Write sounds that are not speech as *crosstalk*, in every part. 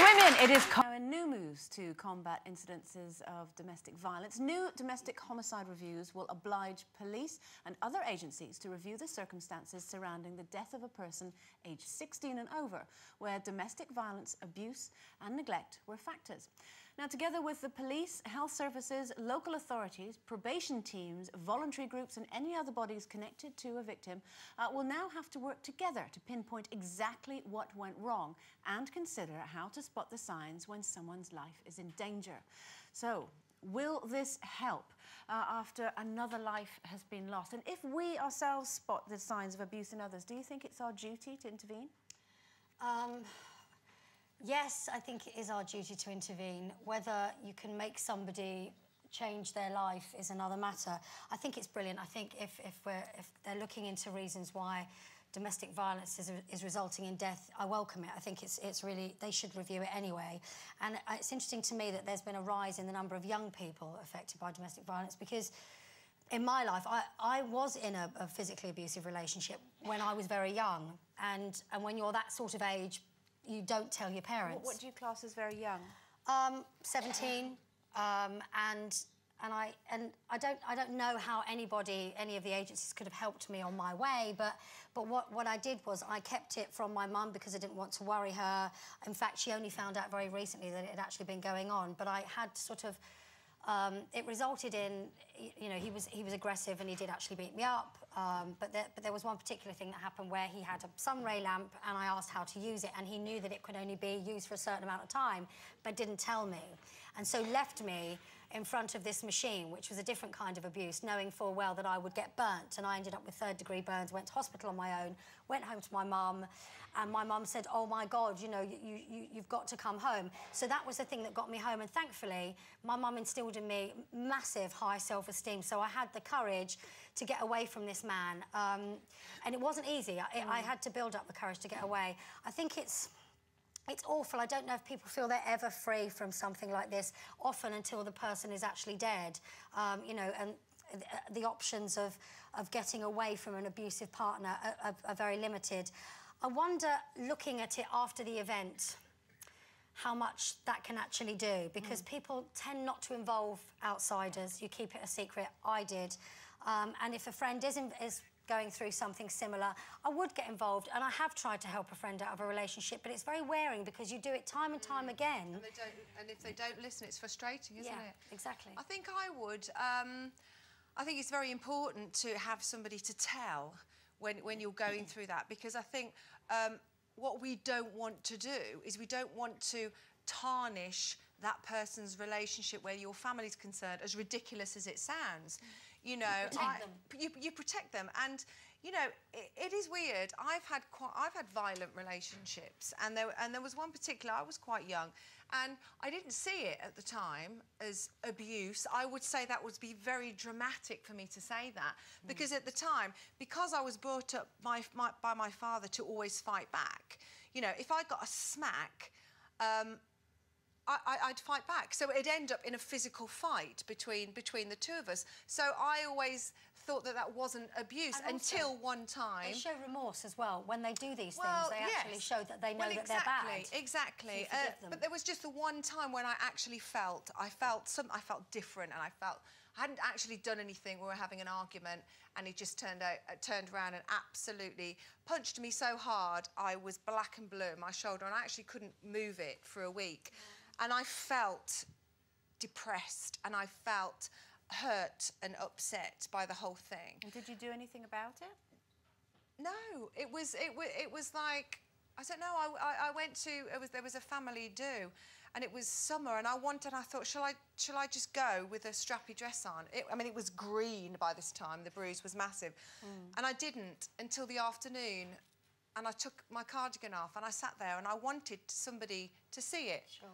women, it is new moves to combat incidences of domestic violence. New domestic homicide reviews will oblige police and other agencies to review the circumstances surrounding the death of a person aged 16 and over, where domestic violence, abuse and neglect were factors. Now, together with the police, health services, local authorities, probation teams, voluntary groups and any other bodies connected to a victim uh, will now have to work together to pinpoint exactly what went wrong and consider how to spot the signs when someone's life is in danger. So, Will this help uh, after another life has been lost? And if we ourselves spot the signs of abuse in others, do you think it's our duty to intervene? Um, yes, I think it is our duty to intervene. Whether you can make somebody change their life is another matter. I think it's brilliant. I think if, if, we're, if they're looking into reasons why domestic violence is, is resulting in death, I welcome it. I think it's, it's really, they should review it anyway. And it's interesting to me that there's been a rise in the number of young people affected by domestic violence because in my life, I, I was in a, a physically abusive relationship when I was very young. And, and when you're that sort of age, you don't tell your parents. What, what do you class as very young? Um, 17. Um, and and I and I don't I don't know how anybody any of the agencies could have helped me on my way but but what what I did was I kept it from my mum because I didn't want to worry her in fact she only found out very recently that it had actually been going on but I had sort of um, it resulted in, you know, he was he was aggressive and he did actually beat me up. Um, but, there, but there was one particular thing that happened where he had a sunray lamp and I asked how to use it and he knew that it could only be used for a certain amount of time, but didn't tell me. And so left me in front of this machine, which was a different kind of abuse, knowing full well that I would get burnt. And I ended up with third degree burns, went to hospital on my own, went home to my mum, and my mum said, oh my God, you know, you, you, you've got to come home. So that was the thing that got me home. And thankfully, my mum instilled in me massive high self-esteem. So I had the courage to get away from this man. Um, and it wasn't easy. I, mm. I had to build up the courage to get away. I think it's it's awful. I don't know if people feel they're ever free from something like this, often until the person is actually dead. Um, you know, and the options of, of getting away from an abusive partner are, are, are very limited. I wonder, looking at it after the event, how much that can actually do because mm. people tend not to involve outsiders. You keep it a secret. I did. Um, and if a friend is, is going through something similar, I would get involved. And I have tried to help a friend out of a relationship, but it's very wearing because you do it time and time mm. again. And, and, if they don't listen, it's frustrating, isn't yeah, it? exactly. I think I would. Um, I think it's very important to have somebody to tell when, when you're going through that because I think um, what we don't want to do is we don't want to tarnish that person's relationship where your family's concerned, as ridiculous as it sounds. Mm. You know, you protect, I, you, you protect them. And, you know, it, it is weird. I've had quite, I've had violent relationships, and there, and there was one particular, I was quite young, and I didn't see it at the time as abuse. I would say that would be very dramatic for me to say that, mm. because at the time, because I was brought up by my, by my father to always fight back, you know, if I got a smack, um, I, would fight back. So it'd end up in a physical fight between between the two of us. So I always thought that that wasn't abuse and until one time. They show remorse as well. When they do these well, things, they yes. actually show that they know well, exactly, that they're bad. Exactly. Uh, but there was just the one time when I actually felt, I felt some, I felt different and I felt, I hadn't actually done anything. We were having an argument and he just turned out, uh, turned around and absolutely punched me so hard I was black and blue in my shoulder and I actually couldn't move it for a week. And I felt depressed and I felt hurt and upset by the whole thing. And did you do anything about it? No, it was it was it was like I don't know. I, I, I went to it was there was a family do, and it was summer, and I wanted. I thought, shall I shall I just go with a strappy dress on? It, I mean, it was green by this time. The bruise was massive, mm. and I didn't until the afternoon. And I took my cardigan off, and I sat there, and I wanted somebody to see it. Sure.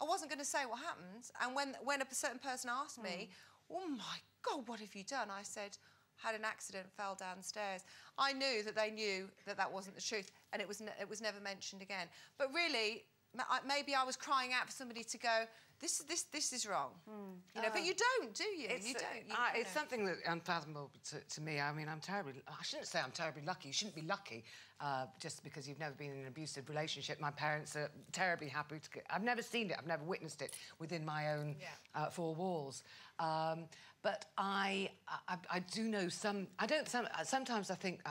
I wasn't going to say what happened. And when, when a certain person asked me, mm. oh my God, what have you done? I said, had an accident, fell downstairs. I knew that they knew that that wasn't the truth and it was, it was never mentioned again. But really, maybe I was crying out for somebody to go, this is this this is wrong. You know, but you don't, do you? It's, you uh, don't. You, I- it's something that unfathomable to, to me. I mean, I'm terribly. I shouldn't say I'm terribly lucky. You shouldn't be lucky uh, just because you've never been in an abusive relationship. My parents are terribly happy to. I've never seen it. I've never witnessed it within my own Yeah. uh, four walls. Um, but I, I, I do know some. I don't. Some, uh, sometimes I think, uh,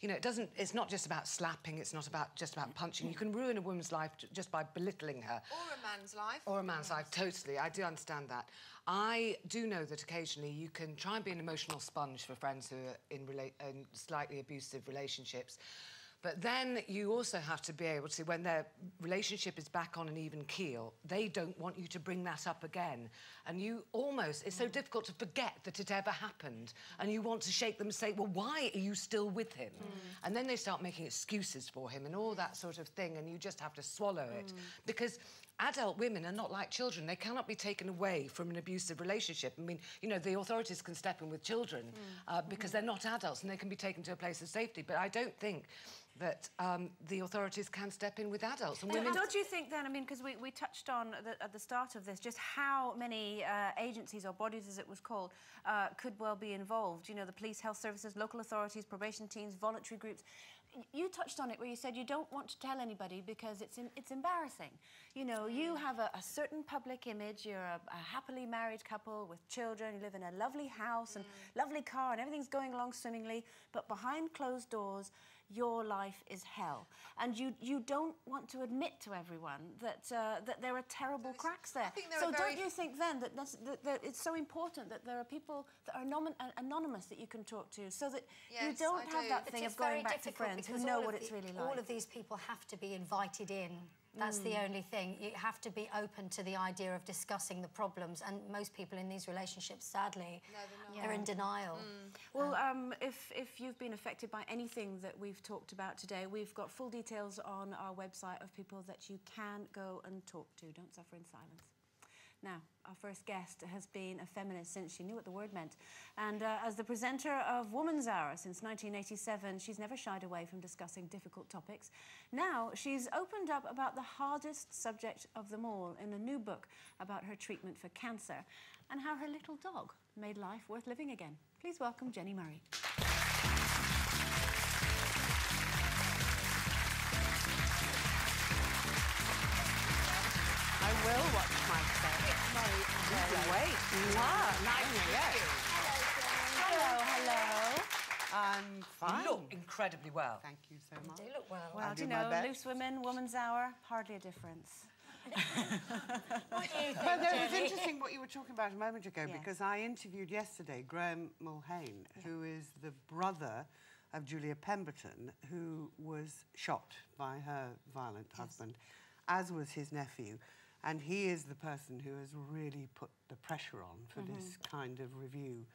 you know, it doesn't. It's not just about slapping. It's not about just about punching. You can ruin a woman's life just by belittling her. Or a man's life. Or a man's life, totally. I do understand that. I do know that occasionally you can try and be an emotional sponge for friends who are in, in slightly abusive relationships. But then you also have to be able to, when their relationship is back on an even keel, they don't want you to bring that up again. And you almost, it's so mm. difficult to forget that it ever happened. And you want to shake them and say, well, why are you still with him? Mm. And then they start making excuses for him and all that sort of thing. And you just have to swallow it. Mm. Because adult women are not like children. They cannot be taken away from an abusive relationship. I mean, you know, the authorities can step in with children uh, because mm-hmm. they're not adults and they can be taken to a place of safety. But I don't think that um, the authorities can step in with adults. And Don't- women Don't you think then, I mean, because we, we touched on at the, at the start of this just how many uh, agencies or bodies, as it was called, uh, could well be involved. You know, the police, health services, local authorities, probation teams, voluntary groups. You touched on it where you said you don't want to tell anybody because it's, in, it's embarrassing. You know, you have a, a certain public image, you're a, a happily married couple with children, you live in a lovely house and lovely car and everything's going along swimmingly, but behind closed doors, your life is hell. And you, you don't want to admit to everyone that, uh, that there are terrible cracks there. there so don't you think then that, that, that it's so important that there are people that are uh, anonymous that you can talk to so that you don't I have do. that But thing of going back to friends who know what it's really like. All of these people have to be invited in. That's the Mm. only thing. You have to be open to the idea of discussing the problems. And most people in these relationships, sadly, are in denial. Well, um, if, if you've been affected by anything that we've talked about today, we've got full details on our website of people that you can go and talk to. Don't suffer in silence. Now, our first guest has been a feminist since she knew what the word meant. And uh, as the presenter of Woman's Hour since 1987, she's never shied away from discussing difficult topics. Now, she's opened up about the hardest subject of them all in a new book about her treatment for cancer and how her little dog made life worth living again. Please welcome Jenni Murray. I will watch myself. Hello. Wait. Nice to meet you. Hello, hello. I'm fine. look incredibly well. Thank you so much. They look well. Well, I'll do you know, best. loose women, woman's hour, hardly a difference. *laughs* What do you think, Well, no, it was interesting what you were talking about a moment ago Yes. because I interviewed yesterday Graham Mullane, who is the brother of Julia Pemberton, who was shot by her violent husband, as was his nephew. And he is the person who has really put the pressure on for this kind of review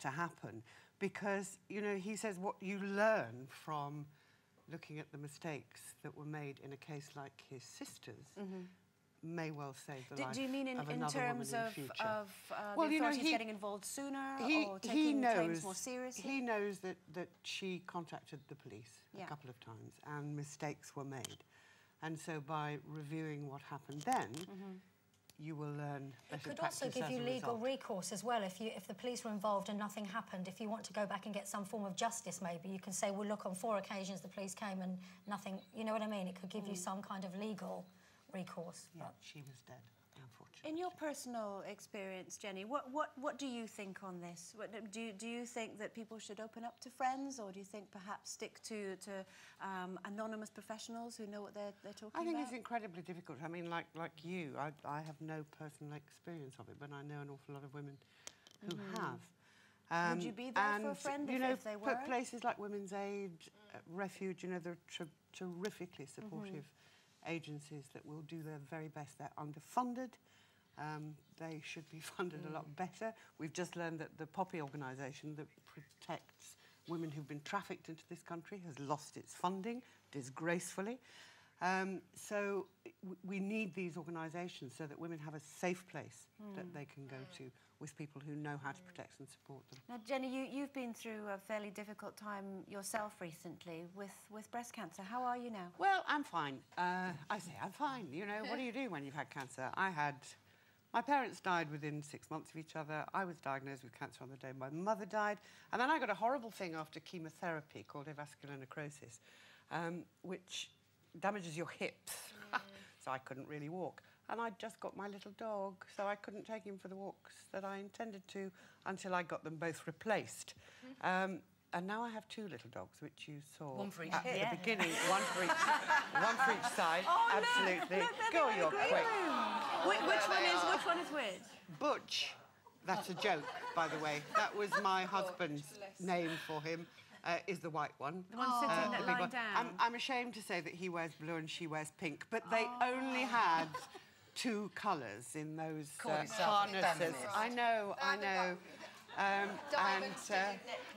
to happen. Because, you know, he says what you learn from looking at the mistakes that were made in a case like his sister's may well save the Do, life do you mean in, of in terms woman in of, of uh, Well, the you know, he- getting involved sooner he, or he knows, claims more seriously? He knows that, that she contacted the police Yeah. a couple of times and mistakes were made. And so by reviewing what happened then, mm-hmm. you will learn It could also give you legal result. recourse as well. If you if the police were involved and nothing happened, if you want to go back and get some form of justice, maybe you can say, well, look, on four occasions the police came and nothing. You know what I mean? It could give you mm. some kind of legal recourse. Yeah, but- she was dead, unfortunately. In your personal experience, Jenni, what, what, what do you think on this? What, do, you, do you think that people should open up to friends or do you think perhaps stick to, to um, anonymous professionals who know what they're, they're talking about? I think about? it's incredibly difficult. I mean, like like you, I, I have no personal experience of it, but I know an awful lot of women who have. Um, Mm-hmm. you be there for a and, friend you if- know, if they were? places like Women's Aid, uh, Refuge, you know, they're ter- terrifically Mm-hmm. supportive agencies that will do their very best. They're underfunded. Um, they should be *laughs* funded a Mm. lot better. We've just learned that the Poppy organisation that protects women who've been trafficked into this country has lost its funding disgracefully. Um, so w- we need these organisations so that women have a safe place that they can go to with people who know how to protect and support them. Now, Jenni, you, you've been through a fairly difficult time yourself recently with, with breast cancer. How are you now? Well, I'm fine. Uh, I say I'm fine. You know, what do you do when you've had cancer? I had My parents died within six months of each other. I was diagnosed with cancer on the day my mother died. And then I got a horrible thing after chemotherapy called avascular necrosis, um, which damages your hips. *laughs* so I couldn't really walk. And I'd just got my little dog, so I couldn't take him for the walks that I intended to until I got them both replaced. Um, and now I have two little dogs, which you saw One for each at hip. the beginning. one for each, *laughs* one for each side. Oh, Absolutely. look, they're Go, in you're the green quick. Room. Which, which one is which one is which? Butch. That's a joke, by the way. That was *laughs* my husband's name for him. Uh, is the white one. The one sitting Uh, that big lying one. down. I'm, I'm ashamed to say that he wears blue and she wears pink, but they only had two colours in those uh, harnesses. I know, I know. Um, and uh,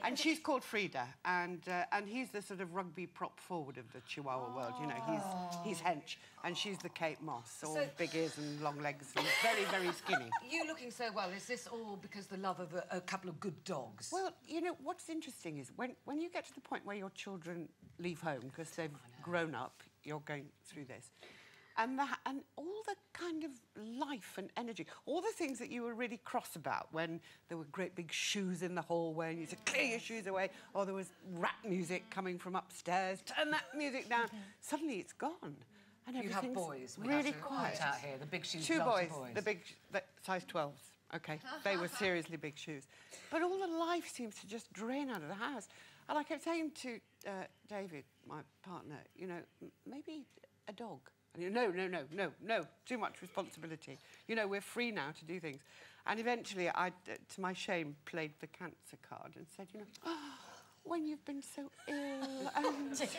and she's called Frida, and uh, and he's the sort of rugby prop forward of the Chihuahua world. You know, he's he's hench, and she's the Kate Moss, all So- big ears and long legs, and very very skinny. *laughs* You looking so well, is this all because the love of a, a couple of good dogs? Well, you know, what's interesting is when, when you get to the point where your children leave home because they've grown up, you're going through this, and, the, and all the kind of life and energy, all the things that you were really cross about when there were great big shoes in the hallway and you said, clear your shoes away, or there was rap music coming from upstairs, turn that music down, suddenly it's gone. And you have everything's boys. We really have to quiet. point out here. The big shoes Two belong to boys, the big, the size 12s. Okay, they were seriously big shoes. But all the life seems to just drain out of the house. And I kept saying to uh, David, my partner, you know, maybe a dog. No, no, no, no, no, too much responsibility. You know, we're free now to do things. And eventually, I, to my shame, played the cancer card and said, you know, "Oh, *gasps* when you've been so ill and *laughs* um,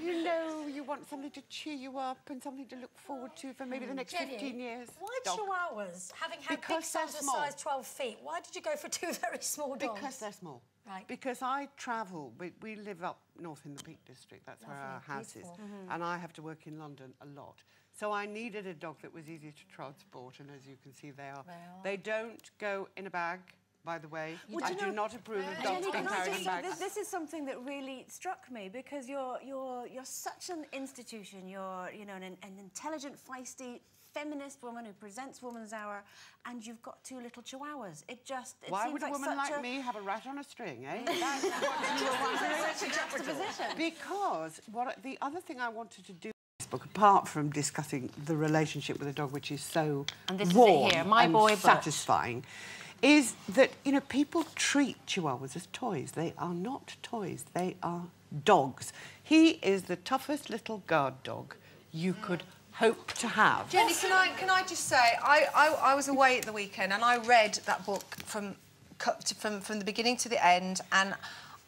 you know you want something to cheer you up and something to look forward to for maybe the mm. next Jenny, 15 years. Why dog. chihuahuas? Having had Because big size 12 feet, why did you go for two *laughs* very small dogs? Because they're small. Right. Because I travel, we, we live up north in the Peak District, that's where our house beautiful. is. And I have to work in London a lot. So I needed a dog that was easy to transport, and as you can see, they are. They are. They don't go in a bag, by the way. Well, I do know- not approve of dogs being carried in bags. this, this is something that really struck me because you're you're you're such an institution. You're you know an, an intelligent, feisty, feminist woman who presents Woman's Hour, and you've got two little chihuahuas. It just it Why would a woman like a, me have a rat on a string, eh? *laughs* That's what such a juxtaposition. Because what the other thing I wanted to do in this book, apart from discussing the relationship with a dog, which is so And this is warm here, my and boy satisfying, is that you know people treat chihuahuas as toys. They are not toys. They are dogs. He is the toughest little guard dog you could hope to have. Jenni, can I can I just say I, I I was away at the weekend and I read that book from from from the beginning to the end and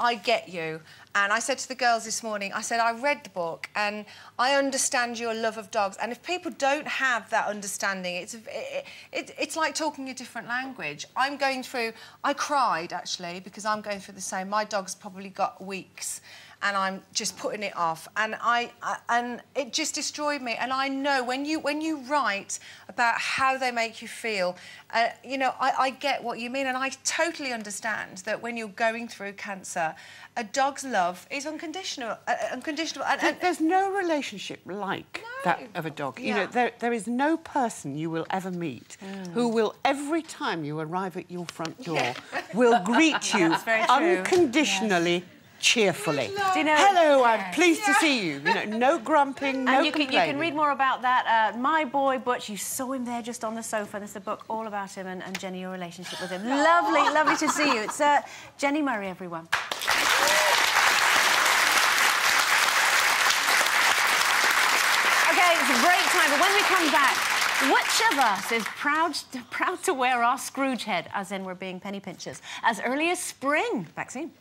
I get you. And I said to the girls this morning, I said, I read the book and I understand your love of dogs. And if people don't have that understanding, it's, it, it, it's like talking a different language. I'm going through, I cried actually because I'm going through the same. My dog's probably got weeks and I'm just putting it off. And I, I and it just destroyed me. And I know when you when you write about how they make you feel, uh, you know, I, I get what you mean, and I totally understand that when you're going through cancer, a dog's love is unconditional, uh, unconditional. And, and There's no relationship like that of a dog. Yeah. You know, there, there is no person you will ever meet who will, every time you arrive at your front door, will greet *laughs* you That's very true. unconditionally, cheerfully. You know- Hello, I'm pleased to see you. You know, no grumping, no and you can, you can read more about that. Uh, My Boy Butch, you saw him there just on the sofa. There's a book all about him and, and Jenni, your relationship with him. Lovely, lovely to see you. It's uh, Jenni Murray, everyone. Okay, it's a break time, but when we come back, which of us is proud to, proud to wear our Scrooge head, as in we're being penny pinchers, as early as spring? Back soon.